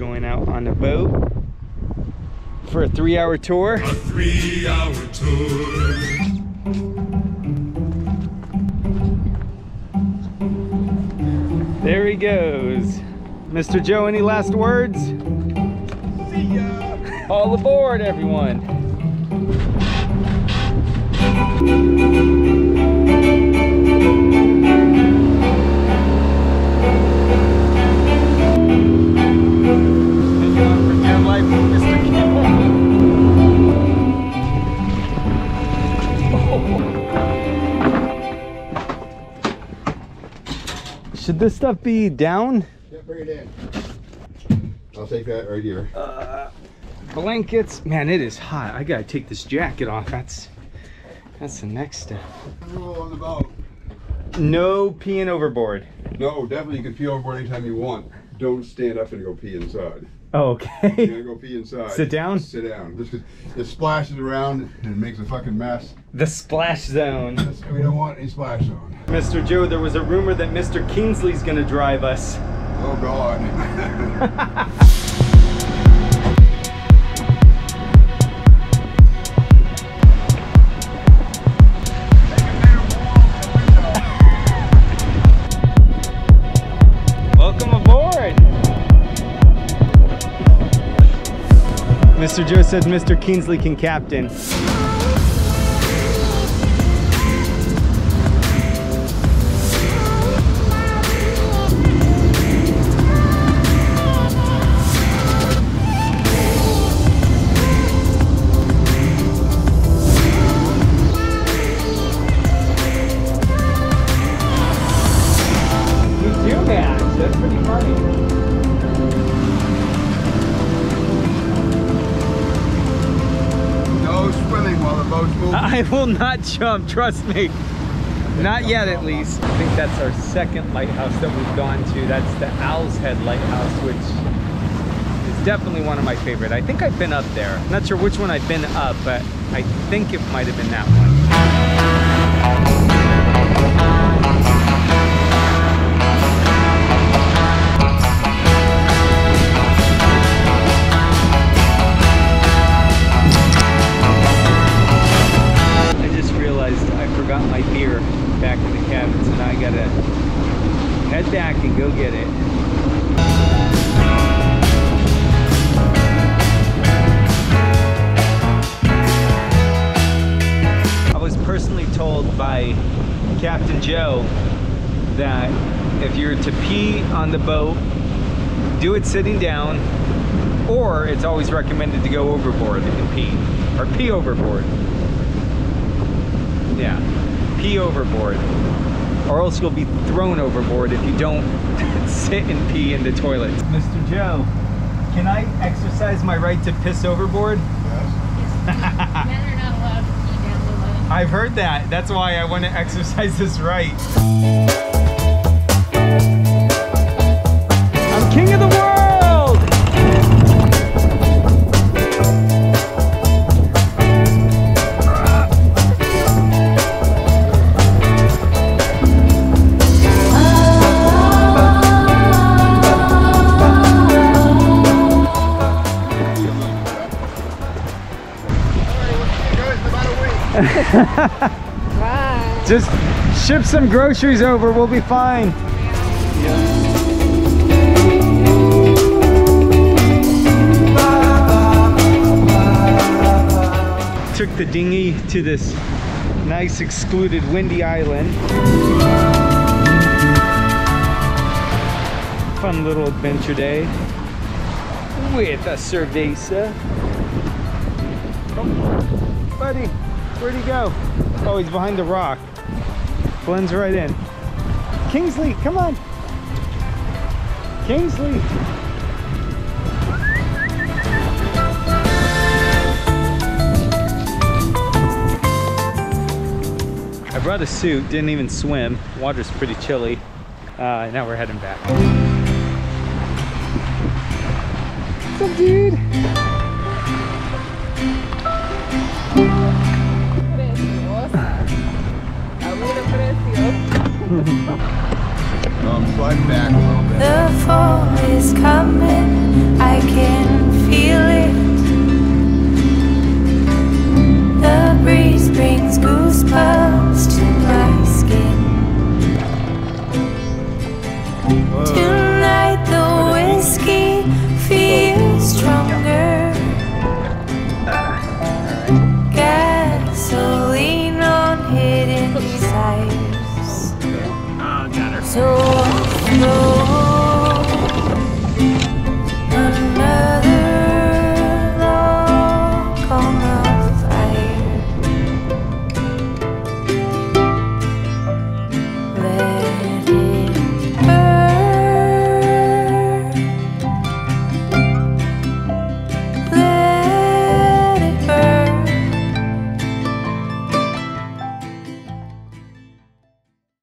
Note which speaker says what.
Speaker 1: Going out on the boat for a three hour tour.
Speaker 2: A three hour tour.
Speaker 1: There he goes. Mr. Joe, any last words?
Speaker 2: See ya.
Speaker 1: All aboard, everyone. Should this stuff be down?
Speaker 3: Yeah, bring it in. I'll take that right here.
Speaker 1: Uh, Blankets. Man, it is hot. I gotta take this jacket off. That's that's the next step.
Speaker 3: Rule on the boat.
Speaker 1: No peeing overboard.
Speaker 3: No, definitely you can pee overboard anytime you want. Don't stand up and go pee inside.
Speaker 1: Oh,
Speaker 3: You're
Speaker 1: okay.
Speaker 3: gonna go pee inside.
Speaker 1: Sit down?
Speaker 3: Sit down. This is, it splashes around and makes a fucking mess.
Speaker 1: the splash zone.
Speaker 3: We don't want any splash on.
Speaker 1: Mr. Joe, there was a rumor that Mr. Kingsley's gonna drive us.
Speaker 3: Oh God.
Speaker 1: Mr. Joe says Mr. Kingsley can captain. I will not jump, trust me. Not yet, at least. I think that's our second lighthouse that we've gone to. That's the Owl's Head Lighthouse, which is definitely one of my favorite. I think I've been up there. Not sure which one I've been up, but I think it might have been that one. Gotta head back and go get it. I was personally told by Captain Joe that if you're to pee on the boat, do it sitting down, or it's always recommended to go overboard and pee, or pee overboard. Yeah, pee overboard. Or else you'll be thrown overboard if you don't sit and pee in the toilet. Mr. Joe, can I exercise my right to piss overboard?
Speaker 3: Yes.
Speaker 4: Men are not allowed to pee down the line.
Speaker 1: I've heard that. That's why I want to exercise this right. Just ship some groceries over, we'll be fine. Took the dinghy to this nice excluded windy island. Fun little adventure day with a cerveza. Buddy, where'd he go? Oh, he's behind the rock. Blends right in. Kingsley, come on. Kingsley. I brought a suit, didn't even swim. Water's pretty chilly. Uh, now we're heading back. What's up, dude?
Speaker 3: back a little bit.
Speaker 5: The fall is coming, I can feel it. The breeze brings goosebumps to my skin.
Speaker 1: Whoa.